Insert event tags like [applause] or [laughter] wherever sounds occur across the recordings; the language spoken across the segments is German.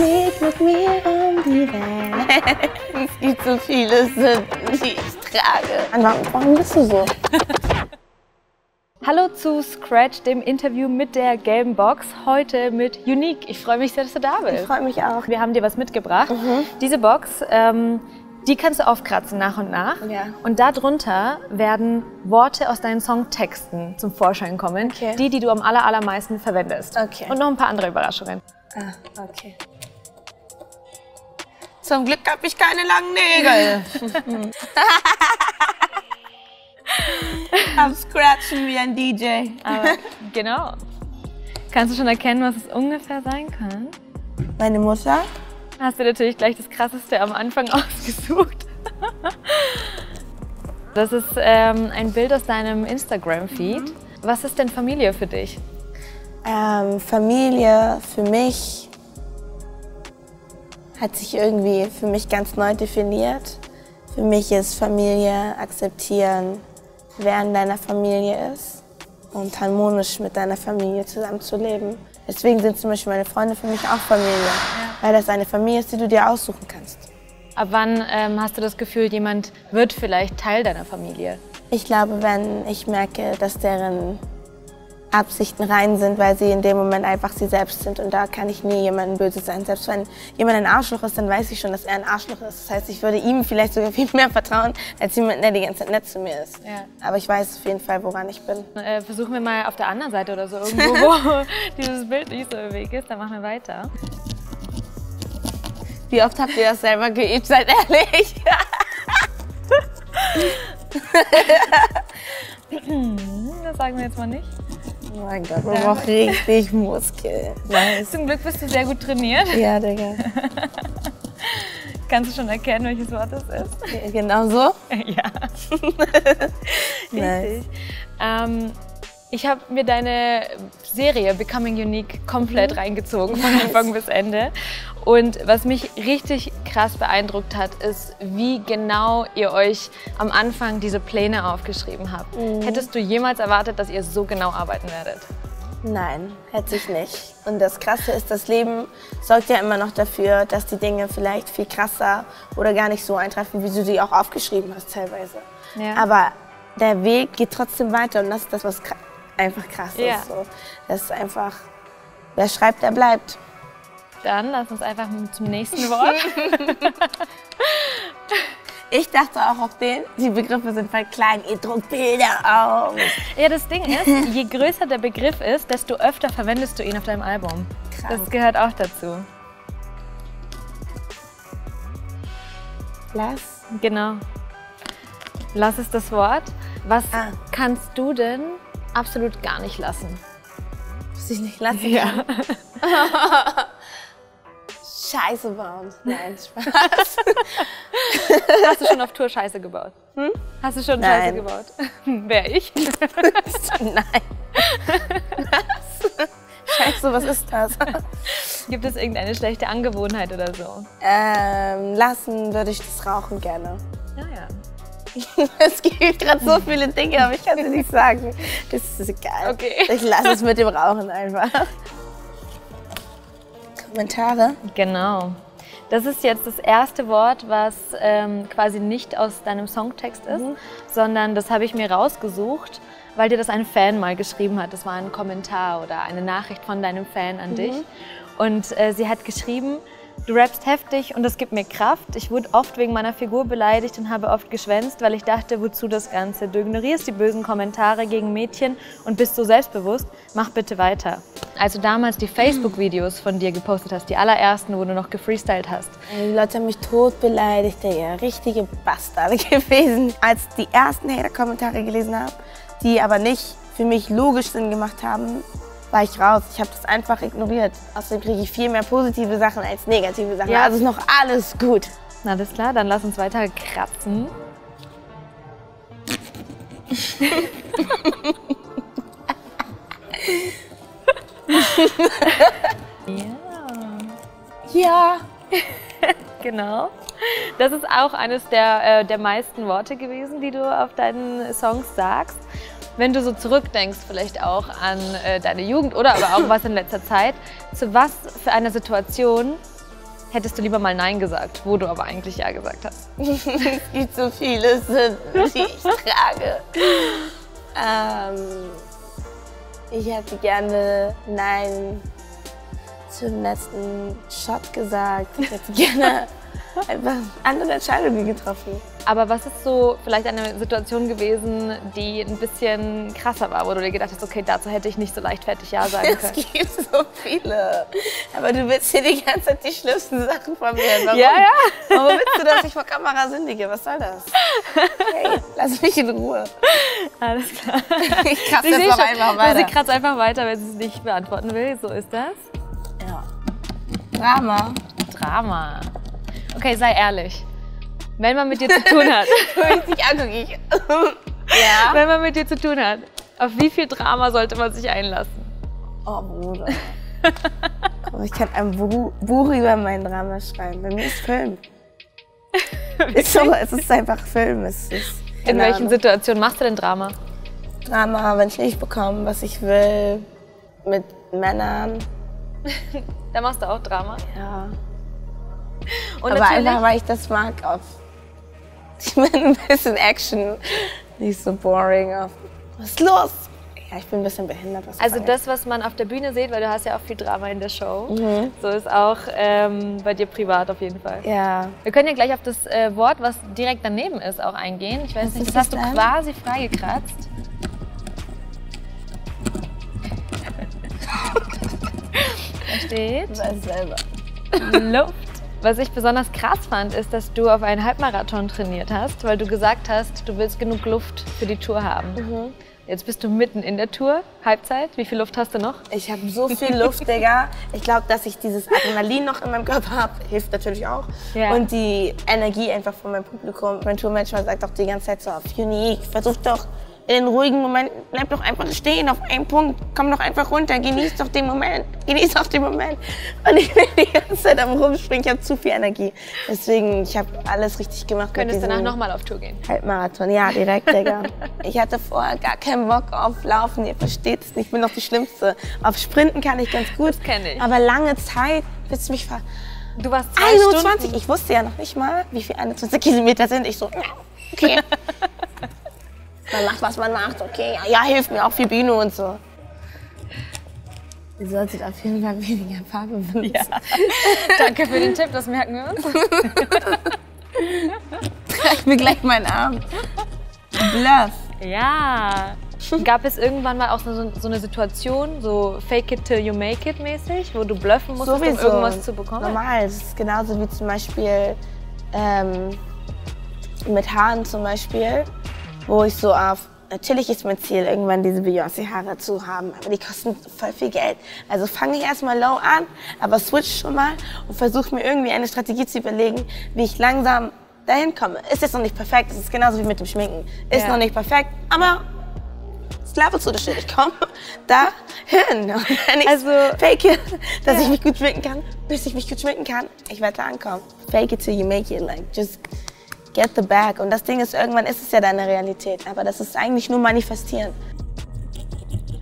flieg mit mir um die Welt. [laughs] es gibt so viele Sünden, die ich trage. Warum, warum bist du so? [laughs] Hallo zu Scratch, dem Interview mit der gelben Box. Heute mit Unique. Ich freue mich sehr, dass du da bist. Ich freue mich auch. Wir haben dir was mitgebracht. Mhm. Diese Box, ähm, die kannst du aufkratzen nach und nach. Ja. Und darunter werden Worte aus deinen Songtexten zum Vorschein kommen. Okay. Die, die du am aller, allermeisten verwendest. Okay. Und noch ein paar andere Überraschungen. Ah, okay. Zum Glück habe ich keine langen Nägel. Am Scratchen wie ein DJ. Aber genau. Kannst du schon erkennen, was es ungefähr sein kann? Meine Mutter? Hast du natürlich gleich das Krasseste am Anfang [laughs] ausgesucht. Das ist ähm, ein Bild aus deinem Instagram-Feed. Mhm. Was ist denn Familie für dich? Ähm, Familie für mich hat sich irgendwie für mich ganz neu definiert. Für mich ist Familie akzeptieren, wer in deiner Familie ist und harmonisch mit deiner Familie zusammenzuleben. Deswegen sind zum Beispiel meine Freunde für mich auch Familie, weil das eine Familie ist, die du dir aussuchen kannst. Ab wann ähm, hast du das Gefühl, jemand wird vielleicht Teil deiner Familie? Ich glaube, wenn ich merke, dass deren Absichten rein sind, weil sie in dem Moment einfach sie selbst sind. Und da kann ich nie jemandem böse sein. Selbst wenn jemand ein Arschloch ist, dann weiß ich schon, dass er ein Arschloch ist. Das heißt, ich würde ihm vielleicht sogar [laughs] viel mehr vertrauen, als jemand, der die ganze Zeit nett zu mir ist. Ja. Aber ich weiß auf jeden Fall, woran ich bin. Äh, versuchen wir mal auf der anderen Seite oder so, irgendwo, wo [laughs] dieses Bild nicht so im Weg ist. Dann machen wir weiter. Wie oft habt ihr das selber geübt? Seid ehrlich. [laughs] das sagen wir jetzt mal nicht. Oh mein Gott, man braucht richtig Muskeln. Nice. Zum Glück bist du sehr gut trainiert. Ja, Digga. Kannst du schon erkennen, welches Wort das ist? Genau so? [laughs] Ja. [laughs] nice. Ähm, ich habe mir deine Serie Becoming Unique komplett mhm. reingezogen, von Anfang bis Ende. Und was mich richtig krass beeindruckt hat, ist, wie genau ihr euch am Anfang diese Pläne aufgeschrieben habt. Mhm. Hättest du jemals erwartet, dass ihr so genau arbeiten werdet? Nein, hätte ich nicht. Und das Krasse ist, das Leben sorgt ja immer noch dafür, dass die Dinge vielleicht viel krasser oder gar nicht so eintreffen, wie du sie auch aufgeschrieben hast teilweise. Ja. Aber der Weg geht trotzdem weiter und das ist das, was einfach krass ja. ist. So. Das ist einfach, wer schreibt, der bleibt. Dann lass uns einfach zum nächsten [laughs] Wort. Ich dachte auch auf den, die Begriffe sind voll klein, ihr druckt Bilder auf. Ja, das Ding ist, je größer der Begriff ist, desto öfter verwendest du ihn auf deinem Album. Krass. Das gehört auch dazu. Lass. Genau. Lass ist das Wort. Was Ah. kannst du denn absolut gar nicht lassen? Was ich nicht lassen Ja. [laughs] Scheiße bauen. Nein, Spaß. [laughs] Hast du schon auf Tour Scheiße gebaut? Hm? Hast du schon Nein. Scheiße gebaut? [laughs] Wer ich? Nein. Was? Scheiße, was ist das? Gibt es irgendeine schlechte Angewohnheit oder so? Ähm, lassen würde ich das Rauchen gerne. Ja, ja. [laughs] Es gibt gerade so viele Dinge, aber ich kann sie nicht sagen. Das ist egal. Okay. Ich lasse es mit dem Rauchen einfach. Kommentare? Genau. Das ist jetzt das erste Wort, was ähm, quasi nicht aus deinem Songtext ist, Mhm. sondern das habe ich mir rausgesucht, weil dir das ein Fan mal geschrieben hat. Das war ein Kommentar oder eine Nachricht von deinem Fan an dich. Und äh, sie hat geschrieben, du rappst heftig und das gibt mir Kraft. Ich wurde oft wegen meiner Figur beleidigt und habe oft geschwänzt, weil ich dachte, wozu das Ganze? Du ignorierst die bösen Kommentare gegen Mädchen und bist so selbstbewusst. Mach bitte weiter. Als du damals die Facebook-Videos von dir gepostet hast, die allerersten, wo du noch gefreestylt hast, Die Leute haben mich tot beleidigt, Digga. Richtige Bastarde [laughs] gewesen. Als die ersten Hater-Kommentare gelesen habe, die aber nicht für mich logisch Sinn gemacht haben, war ich raus. Ich habe das einfach ignoriert. Außerdem kriege ich viel mehr positive Sachen als negative Sachen. Ja. Also ist noch alles gut. Na, alles klar, dann lass uns weiter kratzen. [laughs] ja, Ja. [laughs] genau. Das ist auch eines der, äh, der meisten Worte gewesen, die du auf deinen Songs sagst. Wenn du so zurückdenkst, vielleicht auch an äh, deine Jugend oder aber auch was in letzter Zeit, zu was für einer Situation hättest du lieber mal Nein gesagt, wo du aber eigentlich Ja gesagt hast? [laughs] es gibt so viele Sünden, die ich trage. Ähm, ich hätte gerne Nein zum letzten Shot gesagt. Ich hätte gerne [laughs] einfach andere Entscheidungen getroffen. Aber was ist so vielleicht eine Situation gewesen, die ein bisschen krasser war, wo du dir gedacht hast, okay, dazu hätte ich nicht so leichtfertig Ja sagen können? Es gibt so viele. Aber du willst hier die ganze Zeit die schlimmsten Sachen von mir. Warum? Ja, ja. Warum willst du, dass ich vor Kamera sündige? Was soll das? Hey, lass mich in Ruhe. Alles klar. Ich kratze Sie einfach Sie weiter. kratzt einfach weiter, wenn sie es nicht beantworten will. So ist das. Ja. Drama. Drama. Okay, sei ehrlich. Wenn man mit dir zu tun hat, [laughs] Wenn ich dich angucke, ich. ja. wenn man mit dir zu tun hat, auf wie viel Drama sollte man sich einlassen? Oh, Bruder. Ich kann ein Buch, über mein Drama schreiben. Bei mir ist Film. [laughs] Ist so, es ist einfach Film. Ist, In welchen Ahnung. Situationen machst du denn Drama? Drama, wenn ich nicht bekomme, was ich will. Mit Männern. [laughs] Da machst du auch Drama. Ja. Und Aber einfach, weil ich das mag, auf. [laughs] Ich bin ein bisschen Action. Nicht so boring. Was ist los? Ja, ich bin ein bisschen behindert. Was also das, was man auf der Bühne sieht, weil du hast ja auch viel Drama in der Show, Mhm. so ist auch ähm, bei dir privat auf jeden Fall. Ja. Wir können ja gleich auf das äh, Wort, was direkt daneben ist, auch eingehen. Ich weiß Was nicht, das hast du denn? quasi freigekratzt. [laughs] Da steht Ich weiß selber. Luft. Was ich besonders krass fand, ist, dass du auf einen Halbmarathon trainiert hast, weil du gesagt hast, du willst genug Luft für die Tour haben. Mhm. Jetzt bist du mitten in der Tour, Halbzeit. Wie viel Luft hast du noch? Ich habe so viel Luft, Digga. Ich glaube, dass ich dieses Adrenalin noch in meinem Körper habe, hilft natürlich auch. Ja. Und die Energie einfach von meinem Publikum. Mein Tourmanager sagt auch die ganze Zeit so auf Unique, versuch doch in den ruhigen Momenten, bleib doch einfach stehen auf einem Punkt, komm doch einfach runter, genieß doch den Moment, [laughs] genieß doch den Moment. Und ich bin die ganze Zeit am Rumspringen, ich habe zu viel Energie. Deswegen, ich habe alles richtig gemacht. Könntest mit danach nochmal auf Tour gehen. Halbmarathon, ja, direkt, Digga. [laughs] Ich hatte vorher gar keinen Bock auf Laufen, ihr versteht es nicht, ich bin doch die Schlimmste. Auf Sprinten kann ich ganz gut, kenn ich. aber lange Zeit willst du mich ver... Du warst zwei 21, Stunden. ich wusste ja noch nicht mal, wie viel 21 Kilometer sind. Ich so, [laughs] okay. Man macht, was man macht, okay. Ja, hilft mir auch für Bühne und so. Ihr solltet auf jeden Fall weniger Farbe benutzen. Ja. [laughs] Danke für den Tipp, das merken wir uns. [laughs] Ich mir gleich meinen Arm. Bluff. Ja. Gab es irgendwann mal auch so, so eine Situation, so fake it till you make it mäßig, wo du bluffen musstest, um irgendwas zu bekommen? Normal, das ist genauso wie zum Beispiel ähm, mit Haaren zum Beispiel, wo ich so auf, natürlich ist mein Ziel, irgendwann diese Beyoncé-Haare zu haben, aber die kosten voll viel Geld. Also fange ich erstmal low an, aber switch schon mal und versuche mir irgendwie eine Strategie zu überlegen, wie ich langsam dahin komme. Ist jetzt noch nicht perfekt, es ist genauso wie mit dem Schminken. Ist Ja. noch nicht perfekt, aber es level zu der Shit. Ich komme [laughs] da hin. [laughs] Wenn ich Also- fake, dass ich mich gut schminken kann, bis ich mich gut schminken kann, ich werde da ankommen. Fake it till you make it. Like, just get the bag. Und das Ding ist, irgendwann ist es ja deine Realität. Aber das ist eigentlich nur manifestieren.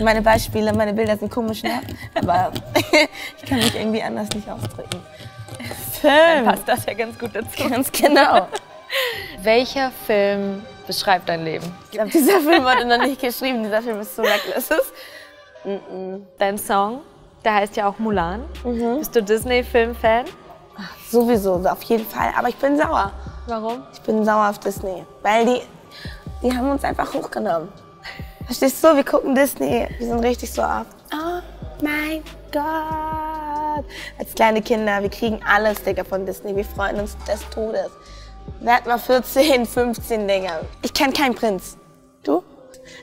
Meine Beispiele, meine Bilder sind komisch, ne? Aber [laughs] ich kann mich irgendwie anders nicht ausdrücken. Film. Passt das ja ganz gut dazu. Ganz genau. [laughs] Welcher Film beschreibt dein Leben? Ich glaube, dieser Film wurde noch nicht geschrieben. Dieser Film ist so reckless. [laughs] Dein Song, der heißt ja auch Mulan. Mhm. Bist du Disney-Film-Fan? Sowieso, auf jeden Fall. Aber ich bin sauer. Warum? Ich bin sauer auf Disney, weil die, die haben uns einfach hochgenommen. Verstehst du? Wir gucken Disney, wir sind richtig so auf. Oh mein Gott. Als kleine Kinder, wir kriegen alles, Digga, von Disney. Wir freuen uns des Todes. Werd mal 14, 15, Digga. Ich kenne keinen Prinz. Du?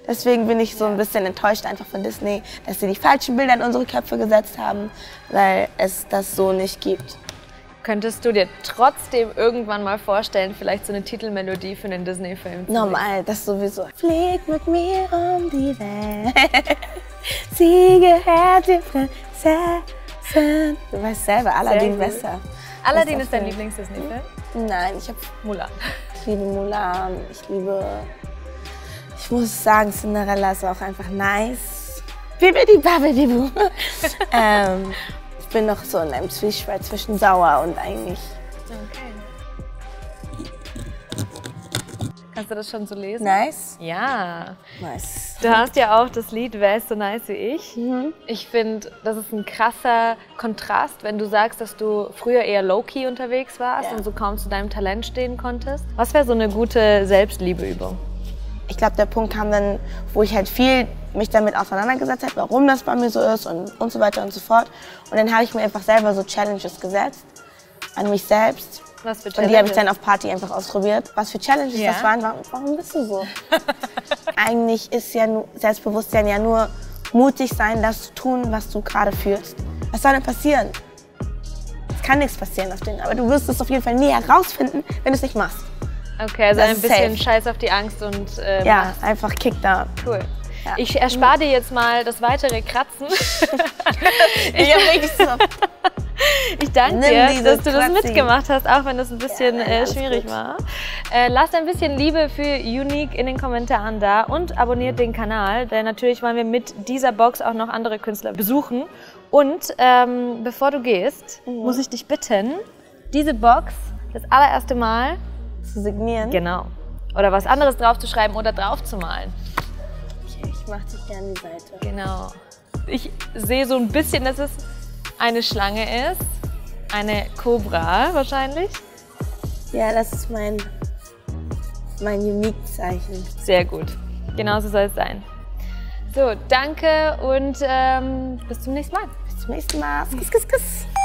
Deswegen bin ich so ein bisschen enttäuscht einfach von Disney, dass sie die falschen Bilder in unsere Köpfe gesetzt haben, weil es das so nicht gibt. Könntest du dir trotzdem irgendwann mal vorstellen, vielleicht so eine Titelmelodie für einen Disney-Film zu? Normal, das sowieso. Flieg mit mir um die Welt. [laughs] Sie gehört der Prinzessin. Du weißt selber, Aladdin besser. Aladdin ist dein Film. Lieblings-Disney-Film? Nein, ich, hab, Mulan. ich liebe Mulan. Ich liebe. Ich muss sagen, Cinderella ist auch einfach nice. Bibidi Babidi Boo. [laughs] ähm, bin noch so in einem Zwiespalt zwischen sauer und eigentlich. Okay. Kannst du das schon so lesen? Nice. Ja. Nice. Du hast ja auch das Lied Wer ist so nice wie ich? Ich finde, das ist ein krasser Kontrast, wenn du sagst, dass du früher eher low-key unterwegs warst Ja. und so kaum zu deinem Talent stehen konntest. Was wäre so eine gute Selbstliebeübung? Ich glaube, der Punkt kam dann, wo ich halt viel mich damit auseinandergesetzt habe, warum das bei mir so ist und, und so weiter und so fort. Und dann habe ich mir einfach selber so Challenges gesetzt an mich selbst. Was für Und die habe ich Challenges? dann auf Party einfach ausprobiert. Was für Challenges Ja. das waren, warum, warum bist du so? [laughs] Eigentlich ist ja nur, Selbstbewusstsein ja nur mutig sein, das zu tun, was du gerade fühlst. Was soll denn passieren? Es kann nichts passieren auf den, aber du wirst es auf jeden Fall nie herausfinden, wenn du es nicht machst. Okay, also Das ein bisschen safe. Scheiß auf die Angst und ähm, Ja, einfach Kickdown. cool. Ja. Ich erspare dir jetzt mal das weitere Kratzen. [laughs] Ich. Ich danke dir, dass du das mitgemacht hast, auch wenn das ein bisschen nein, äh, schwierig gut. war. Äh, lasst ein bisschen Liebe für Unique in den Kommentaren da und abonniert den Kanal, denn natürlich wollen wir mit dieser Box auch noch andere Künstler besuchen. Und ähm, bevor du gehst, Mhm. muss ich dich bitten, diese Box das allererste Mal, Zu signieren. genau, oder was anderes draufzuschreiben oder draufzumalen. Okay, ich mach dich gerne die Seite. Genau. Ich sehe so ein bisschen, dass es eine Schlange ist. Eine Kobra wahrscheinlich. Ja, das ist mein, mein Unique-Zeichen. Sehr gut. Genauso soll es sein. So, danke und ähm, bis zum nächsten Mal. Bis zum nächsten Mal. Kuss, kuss, kuss.